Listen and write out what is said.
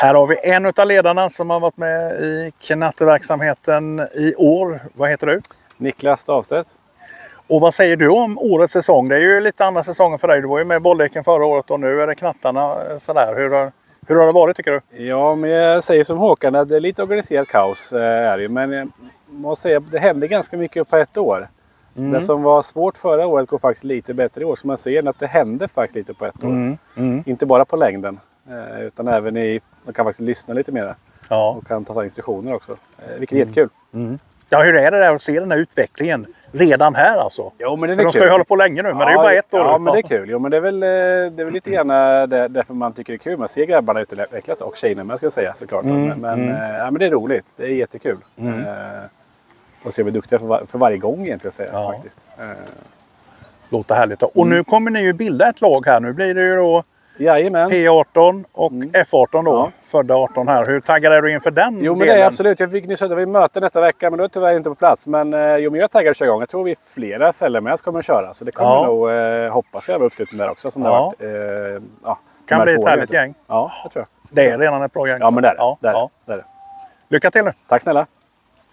Här har vi en av ledarna som har varit med i knatteverksamheten i år. Vad heter du? Niklas Stavstedt. Och vad säger du om årets säsong? Det är ju lite andra säsonger för dig. Du var ju med i bollleken förra året och nu är det knattarna. Sådär. Hur, har, hur har det varit tycker du? Ja, men jag säger som Håkan att det är lite organiserat kaos. eh, Är det, men jag måste säga det händer ganska mycket på ett år. Mm. Det som var svårt förra året går faktiskt lite bättre i år. Så man ser att det händer faktiskt lite på ett år. Mm. Inte bara på längden. Eh, Utan även i... Man kan faktiskt lyssna lite mer. Ja. Och kan ta instruktioner också. eh, Vilket är jättekul. ja, hur är det där att se den här utvecklingen redan här alltså? Jo, men det För är de ska ju hålla på länge nu, men det är ju bara ett år. Ja, men det är kul. Jo, men det är väl, eh, det är väl lite grann eh, det, därför man tycker det är kul. Man ser grabbarna utvecklas och tjejerna med, ska jag säga såklart. men, men, eh, ja, men det är roligt. Det är jättekul. Eh, och är vi duktiga för, var, för varje gång egentligen, säga, Ja. faktiskt. Låter härligt. Och nu kommer ni ju bilda ett lag här. Nu blir det ju då jajamän. P18 och F18 då. Ja. Födda 18 här. Hur taggad är du inför den Jo men det delen? är absolut. Jag fick nyss att vi möte nästa vecka men då är jag tyvärr inte på plats. Men eh, jo, men jag är taggad att köra igång. Jag tror vi flera fällor med kommer att köra. Så det kommer Ja. nog, eh, hoppas jag, vara uppslutning där också. Som det Ja. har varit. Eh, ja, Kan bli ett härligt gäng. Ja, det tror jag. Det är redan ett bra gäng. Ja men det är det. Ja, det, är det. det, är det. Lycka till nu! Tack snälla.